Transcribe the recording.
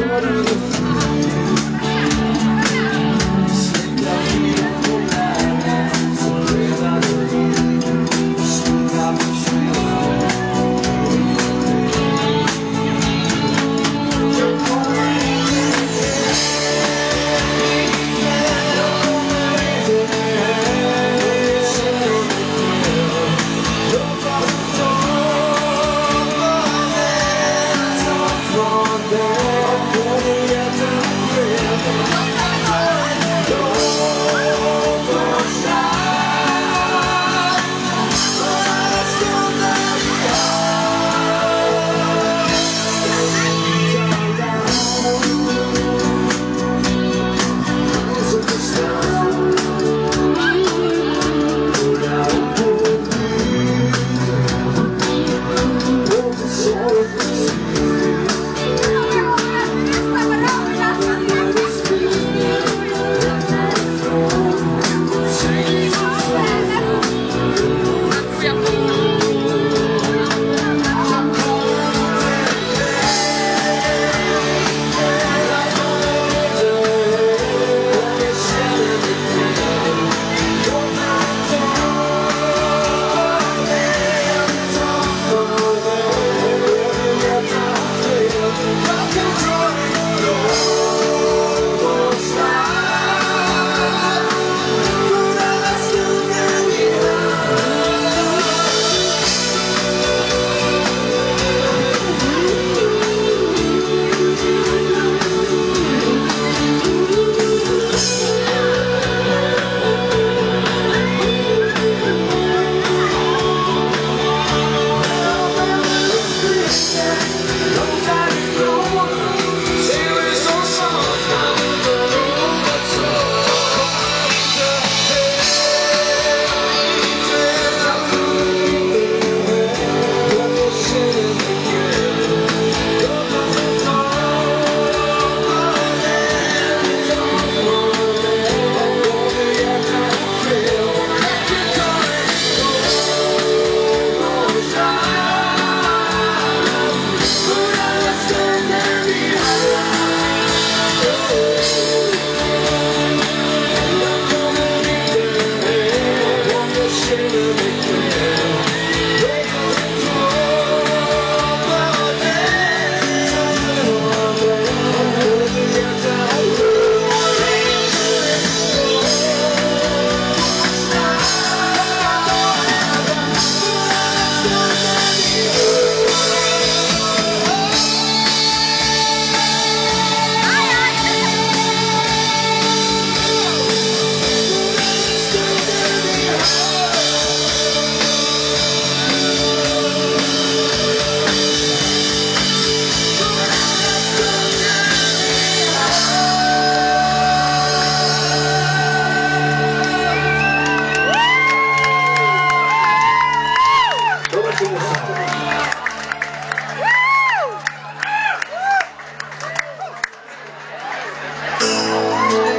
Zobaczymy.